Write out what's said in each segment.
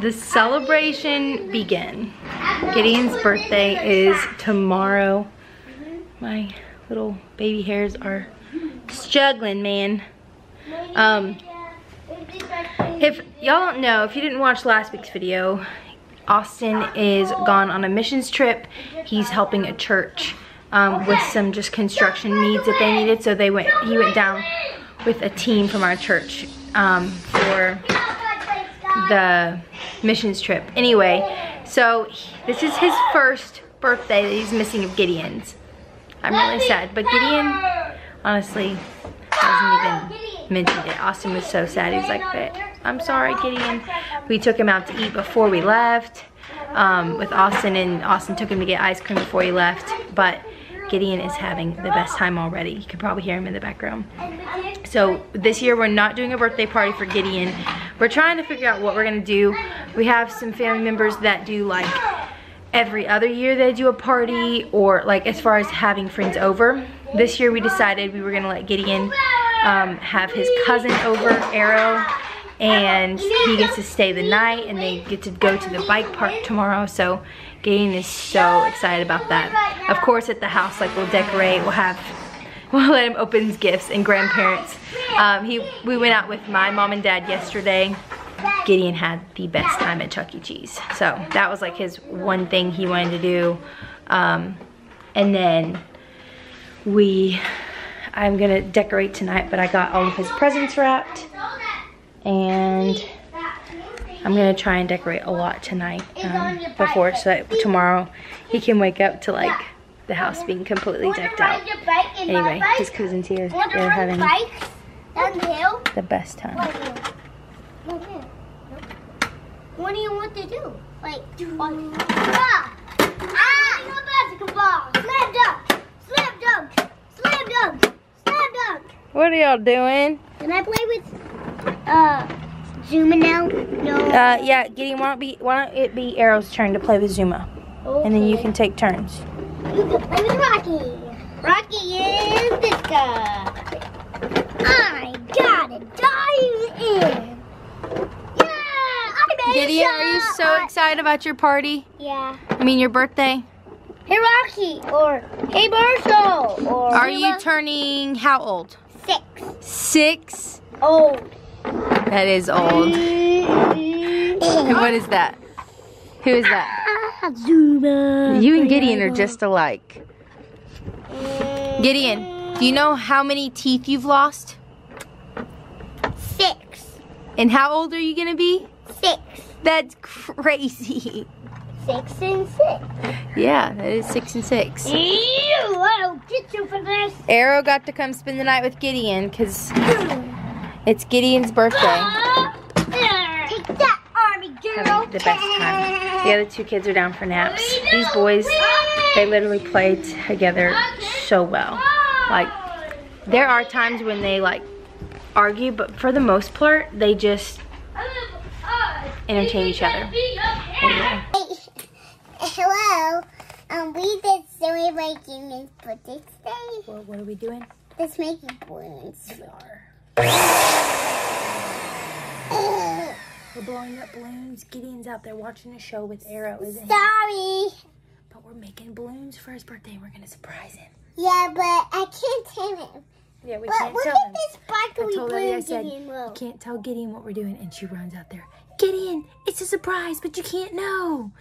the celebration begin. Gideon's birthday is tomorrow. My little baby hairs are struggling, man. Um, if y'all don't know, if you didn't watch last week's video, Austin is gone on a missions trip. He's helping a church um, with some just construction needs that they needed. So they went, he went down with a team from our church um, for the missions trip. Anyway, so this is his first birthday that he's missing of Gideon's. I'm really sad, but Gideon honestly hasn't even mentioned it. Austin was so sad. He's like, I'm sorry, Gideon. We took him out to eat before we left um, with Austin, and Austin took him to get ice cream before he left, but Gideon is having the best time already. You can probably hear him in the background. So this year we're not doing a birthday party for Gideon. We're trying to figure out what we're gonna do. We have some family members that do like every other year they do a party or like as far as having friends over. This year we decided we were gonna let Gideon um, have his cousin over, Arrow, and he gets to stay the night and they get to go to the bike park tomorrow. So Gideon is so excited about that. Of course at the house like we'll decorate, we'll have we'll let him open his gifts and grandparents. Um, he, we went out with my mom and dad yesterday. Gideon had the best time at Chuck E. Cheese. So that was like his one thing he wanted to do. Um, and then we, I'm gonna decorate tonight, but I got all of his presents wrapped. And I'm gonna try and decorate a lot tonight um, before so that tomorrow he can wake up to like the house being completely decked out. Anyway, his cousin's here. They're having the best time. What do you want to do? Like, ah! Ah! Slam dunk! Slam dunk! Slam dunk! Slam dunk! What are y'all doing? Can I play with, uh, Zuma now? No. Uh, yeah, Gideon, why don't, be, why don't it be Arrow's turn to play with Zuma? okay. And then you can take turns. You can play with Rocky. Rocky is this guy. I gotta dive in. Yeah, I made Gideon, are you so I- excited about your party? Yeah. I mean, your birthday? Hey Rocky, or hey Marshall, or Are you turning how old? six? Six? Old. That is old. And what is that? Who is that? Ah, Zuma. You and Gideon are just alike. Gideon, do you know how many teeth you've lost? six. And how old are you gonna be? Six. That's crazy. Six and six. Yeah, that is six and six. Ew, I'll get you for this. Arrow got to come spend the night with Gideon because it's Gideon's birthday. Take that, army girl. Having the best time. The other two kids are down for naps. These boys, they literally play together so well. Like, there are times when they like argue, but for the most part, they just entertain each other. Anyway. Hello. Um, we did celebrating his birthday today. Well, what are we doing? Let's make balloons. We're blowing up balloons. Gideon's out there watching a show with Arrow, isn't he? Sorry. But we're making balloons for his birthday and we're gonna surprise him. Yeah, but I can't tell him. Yeah, we But can't look tell at him. this I sparkly told Eddie, I balloon said, Gideon you can't tell Gideon what we're doing. And she runs out there. Gideon, it's a surprise, but you can't know.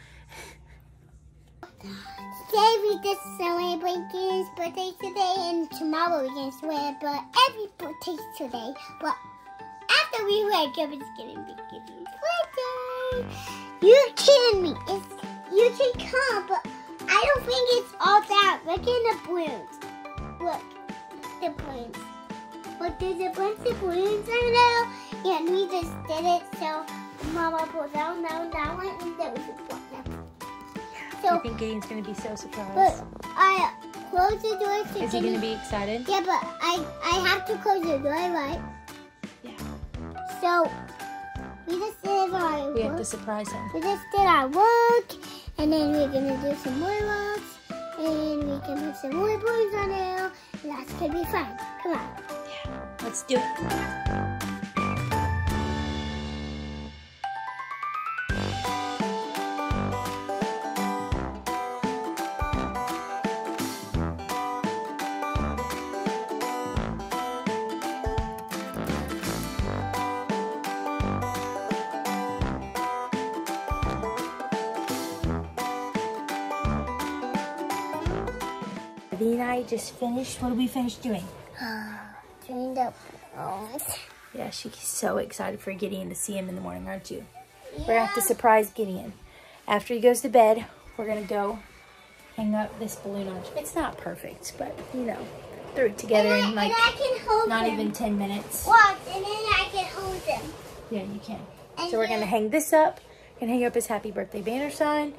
Today we just celebrate Gideon's birthday today, and tomorrow we're gonna celebrate but every birthday today. But after we wake up, it's gonna be birthday. You're kidding me. It's you can come, but I don't think it's all that. Look at the balloons. Look, the balloons. Look, there's a bunch of balloons in there, and we just did it. So Mama pulled down, down, down, and there was one. So I think Gideon's gonna be so surprised. but. I close the door to Is he gonna be excited? Yeah, but I I have to close the door, right? So we just did our We have to surprise him. We just did our work, and then we're gonna do some more works, and we can put some more balloons on and that's gonna be fun. Come on. Yeah, let's do it. And I just finished, what did we finish doing? Trained up bones. Yeah, she's so excited for Gideon to see him in the morning, aren't you? We're gonna have to surprise Gideon. After he goes to bed, we're gonna go hang up this balloon on. It's not perfect, but you know, threw it together and I, in like and I can hold not them. even 10 minutes. Watch, and then I can hold them. Yeah, you can. And So we're gonna hang this up and hang up his happy birthday banner sign.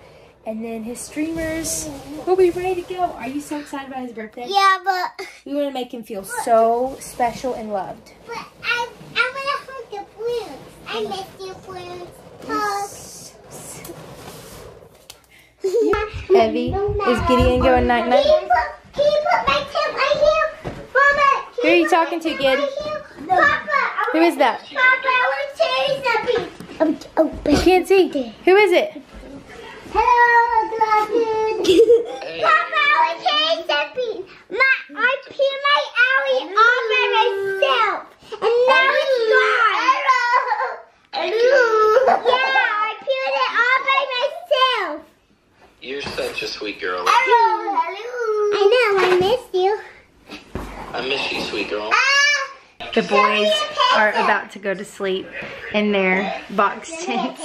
And then his streamers will be ready to go. Are you so excited about his birthday? Yeah, but We want to make him feel so special and loved. but I I wanna hug the balloons. I miss you balloons. Hug. Evie, is Gideon going night Can night? you put, can you put my tip right here? Mama, Who are you talking to, Gid? Papa, Who is that? Papa, I want to tell you something. Oh, oh, You can't see. Who is it? Hello. Papa, I I my alley all by myself, and now. Hello. Yeah, I peed it all by myself. You're such a sweet girl. Hello. I know, I you. I miss you, sweet girl. The boys are about to go to sleep in their box tents.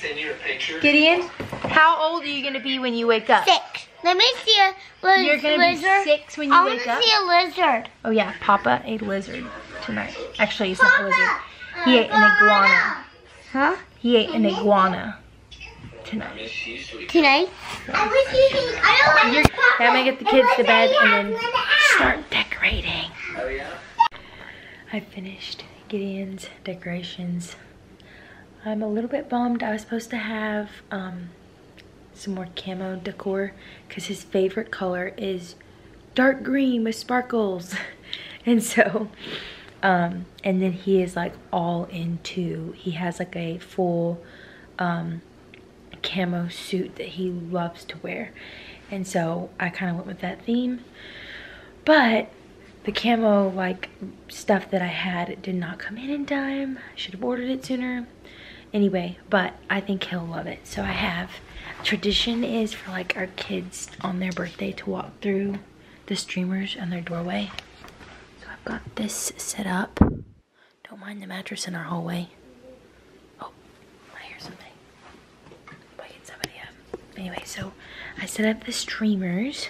Send you a picture. Gideon, how old are you going to be when you wake up? Six. Let me see a liz- You're going to be lizard. six when you I wake want to see a lizard. Oh yeah, Papa ate a lizard tonight. Actually, it's not a lizard. He ate an iguana. Huh? He ate an iguana I tonight. miss you, sweet girl. Tonight? I wish you could. I don't want You're, Papa. I'm gonna get the kids to bed and then Let it out. start decorating. Oh, yeah? I finished Gideon's decorations. I'm a little bit bummed. I was supposed to have um, some more camo decor because his favorite color is dark green with sparkles. and so, um, and then he is like all into, he has like a full um, camo suit that he loves to wear. And so I kind of went with that theme. But the camo like stuff that I had did not come in in time. I should have ordered it sooner. Anyway, but I think he'll love it. So I have tradition is for like our kids on their birthday to walk through the streamers on their doorway. So I've got this set up. Don't mind the mattress in our hallway. Oh, I hear something. Anyway, so I set up the streamers.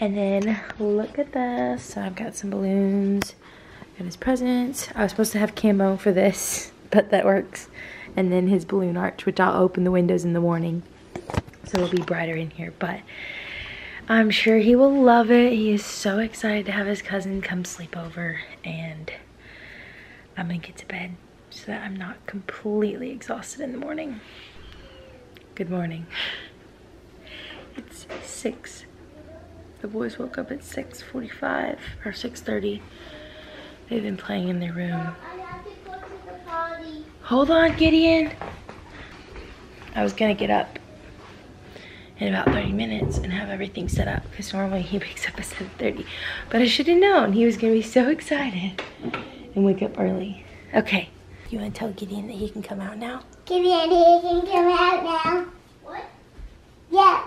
And then look at this. So I've got some balloons. Got his presents. I was supposed to have camo for this, but that works. And then his balloon arch, which I'll open the windows in the morning. So it'll be brighter in here. But I'm sure he will love it. He is so excited to have his cousin come sleep over. And I'm to get to bed so that I'm not completely exhausted in the morning. Good morning. It's 6 the boys woke up at 6.45 or 6.30. They've been playing in their room. I have to go to the party. Hold on, Gideon. I was gonna get up in about 30 minutes and have everything set up because normally he wakes up at 7.30. But I should have known he was gonna be so excited and wake up early. Okay, you wanna tell Gideon that he can come out now? Give he any, you can come out now. What? Yeah.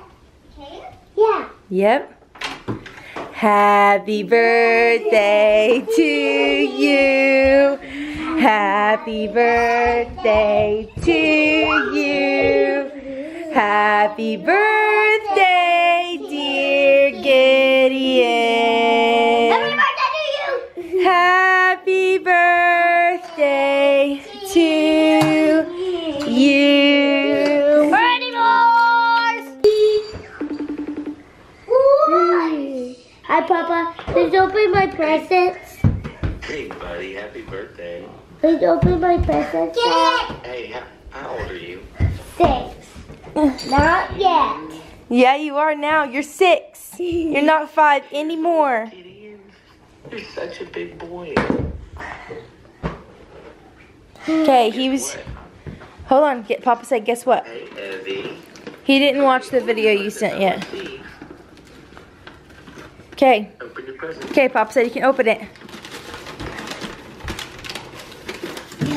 Can? Yeah. Yep. Happy birthday to you. Happy birthday to you. Happy birthday, dear Gideon. Happy birthday to you. Happy birthday to you. Party Wars. Hi, Papa. Please open my presents. Hey, buddy. Happy birthday. Please open my present. presents. Hey, how, how old are you? Six. Not yet. Yeah, you are now. You're six. You're not five anymore. Gideon, you're such a big boy. Okay, he was. Hold on. Get, Papa said, guess what? Hey, Evie. He didn't watch the video you sent yet. Okay. Open your present. Okay, Papa said you can open it.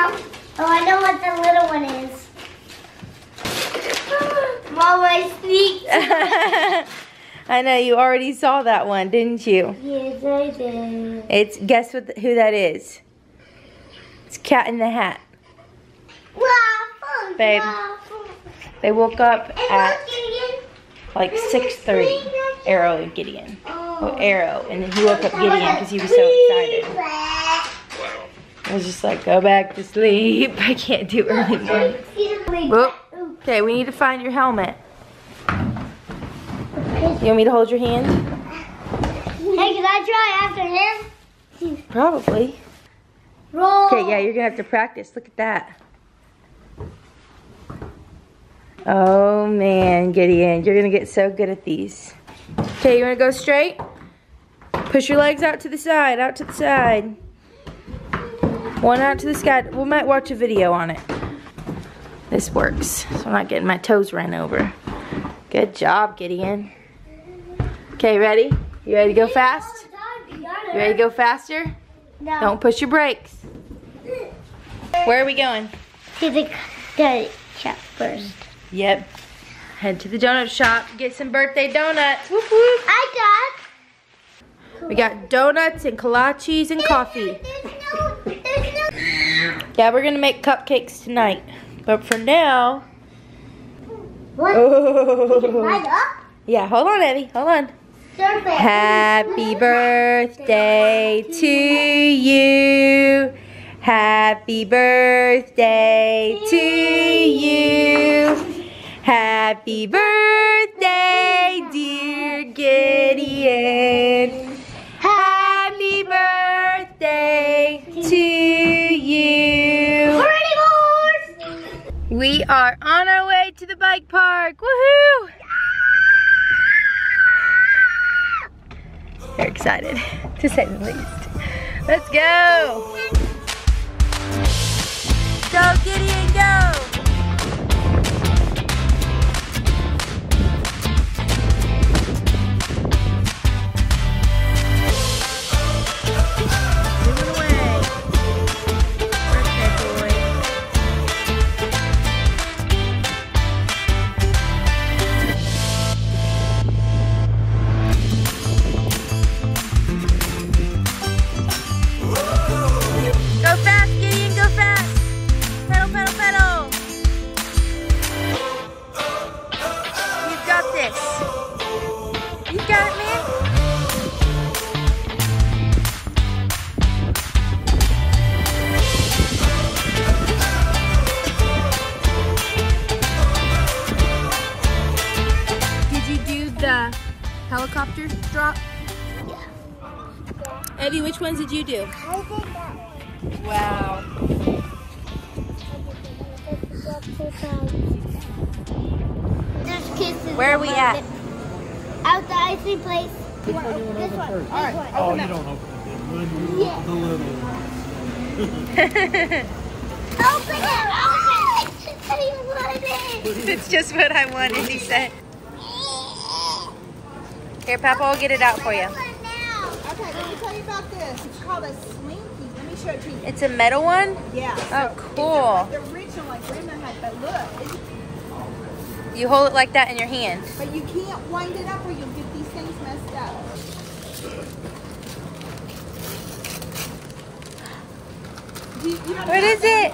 Oh, I know what the little one is. Mom, I sneaked. I know you already saw that one, didn't you? Yes, I did. It's guess what who that is? It's Cat in the Hat. Waffles, Babe. They woke up And at like 6:30. Arrow and Gideon. Oh, Arrow, and then he woke up Gideon because he was so excited. Wow. I was just like, go back to sleep. I can't do early morning. Whoop. Okay, we need to find your helmet. You want me to hold your hand? Hey, can I try after him? Probably. Roll. Okay, yeah, you're gonna have to practice. Look at that. Oh man, Gideon, you're gonna get so good at these. Okay, you wanna go straight? Push your legs out to the side, out to the side. One out to the sky. We might watch a video on it. This works, so I'm not getting my toes ran over. Good job, Gideon. Okay, ready? You ready to go fast? You ready to go faster? No. Don't push your brakes. Where are we going? To the, donut shop first. Yep. Head to the donut shop, get some birthday donuts. Whoop whoop. I We got donuts and kolaches and coffee. There's no, there's no. Yeah, we're gonna make cupcakes tonight. But for now, What? oh. Yeah, hold on, Evie, hold on. Surface. Happy birthday to you. Happy birthday to you. Happy birthday, dear Gideon. We are on our way to the bike park. Woohoo! Very excited, to say the least. Let's go! Go, Gideon, drop? Yeah. Evie, which ones did you do? I did that. Wow. There's kisses. Where are we at? Out the ice cream place. This one. This one. Oh, you don't open it. Yeah. the little one. Open it! Open it! I want it! it's just what I wanted, he said. Here, Papa will get it out for you. Okay, let me tell you about this. It's called a slinky. Let me show it to you. It's a metal one? Yeah. Oh, so cool. It's the original, like Grandma had, but look. You hold it like that in your hand. but you can't wind it up or you'll get these things messed up. You, you don't What have it?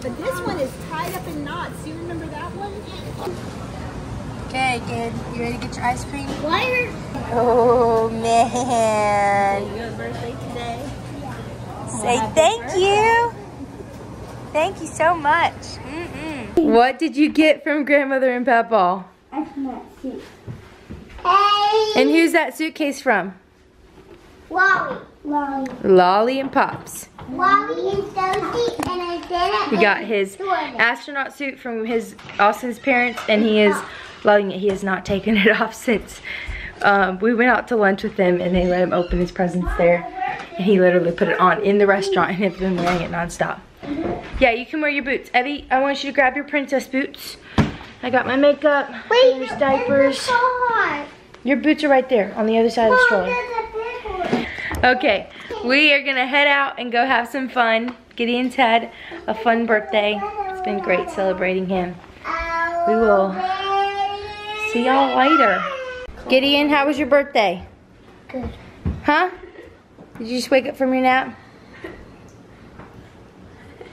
But this one is tied up in knots. Do you remember that one? Okay, good. You ready to get your ice cream? Wire. Oh, man. Your birthday today. Say thank you. Thank you so much. Mm-mm. What did you get from grandmother and Papa? Hey! And who's that suitcase from? Wally. Lolly Lolly and Pops. Lolly and Sophie and I did it. He got his astronaut suit from his Austin's parents, and he is loving it. He has not taken it off since um, we went out to lunch with him, and they let him open his presents there. And he literally put it on in the restaurant and has been wearing it nonstop. Yeah, you can wear your boots. Evie, I want you to grab your princess boots. I got my makeup, Wait, there's diapers. Your boots are right there on the other side of the stroller. Okay, we are gonna head out and go have some fun. Gideon's had a fun birthday. It's been great celebrating him. We will see y'all later. Gideon, how was your birthday? Good. Huh? Did you just wake up from your nap?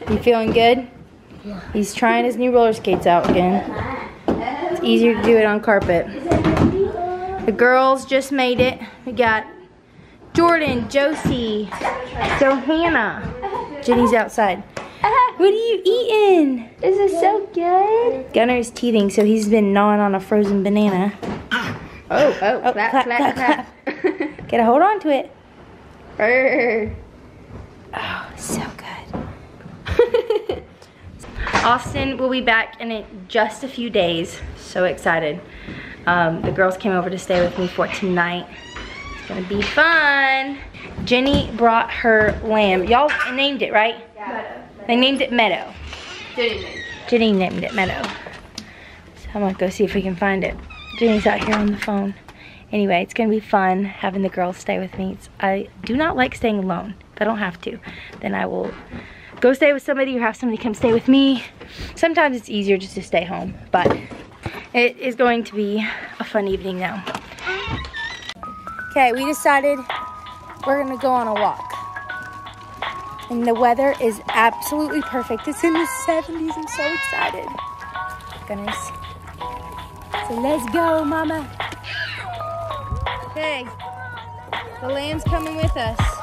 You feeling good? He's trying his new roller skates out again. It's easier to do it on carpet. The girls just made it. We got Jordyn, Josie, Johannah. Jenny's outside. What are you eating? This is so good. Gunner's teething, so he's been gnawing on a frozen banana. Oh, oh, Oh, clap, clap, clap, clap, clap. Gotta hold on to it. Brr. Oh, so good. Austin will be back in just a few days. So excited. Um, the girls came over to stay with me for tonight. It's gonna be fun. Jenny brought her lamb. Y'all named it, right? They named it Meadow. Jenny named it Meadow. So I'm gonna go see if we can find it. Jenny's out here on the phone. Anyway, it's gonna be fun having the girls stay with me. It's, I do not like staying alone. If I don't have to, then I will go stay with somebody or have somebody come stay with me. Sometimes it's easier just to stay home, but it is going to be a fun evening now. Okay, we decided we're gonna go on a walk. And the weather is absolutely perfect. It's in the 70s. I'm so excited. Goodness. So let's go, mama. Okay. The lamb's coming with us.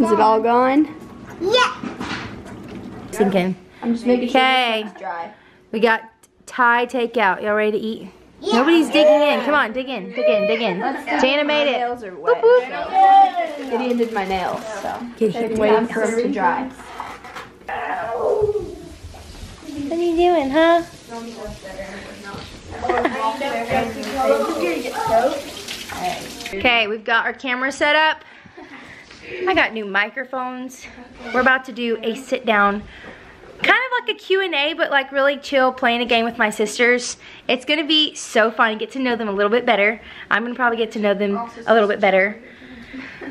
Is it all gone? Yeah. Sinking. I'm just making Okay. it's dry. We got Thai takeout. Y'all ready to eat? Yeah. Nobody's digging in. Come on, dig in, dig in, dig in. Jana made My it. nails are wet, so. Gideon did my nails, so. Kitty. Waiting for them to dry. What are you doing, huh? Okay, we've got our camera set up. I got new microphones. We're about to do a sit down, kind of like a Q&A, but like really chill, playing a game with my sisters. It's gonna be so fun, get to know them a little bit better. I'm gonna probably get to know them a little bit better.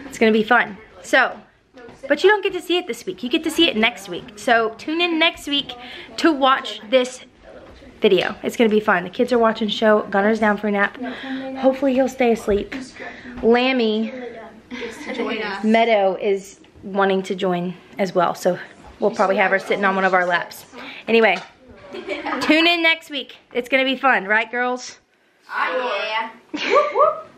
It's gonna be fun. So, but you don't get to see it this week. You get to see it next week. So tune in next week to watch this video. It's gonna be fun. The kids are watching show. Gunner's down for a nap. Hopefully he'll stay asleep. Lammy Meadow is wanting to join as well. So we'll probably have her sitting on one of our laps. Anyway, tune in next week. It's gonna be fun, right girls? Oh, yeah.